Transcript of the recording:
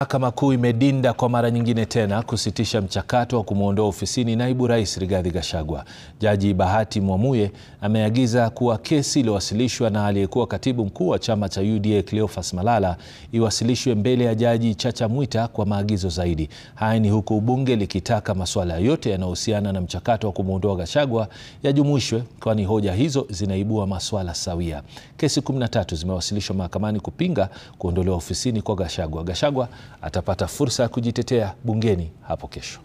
Mahakama Kuu imedinda kwa mara nyingine tena kusitisha mchakato wa kumwondoa ofisini naibu rais Rigathi Gachagua. Jaji Bahati Mwamuye ameagiza kuwa kesi iliyowasilishwa na aliyekuwa katibu mkuu wa chama cha UDA Cleophas Malala iwasilishwe mbele ya Jaji Chacha Mwita kwa maagizo zaidi. Haya ni huku bunge likitaka masuala yote yanayohusiana na mchakato wa kumwondoa Gachagua yajumuishwe, kwani hoja hizo zinaibua masuala sawia. Kesi 13 zimewasilishwa mahakamani kupinga kuondolewa ofisini kwa Gachagua. Gachagua atapata fursa ya kujitetea bungeni hapo kesho.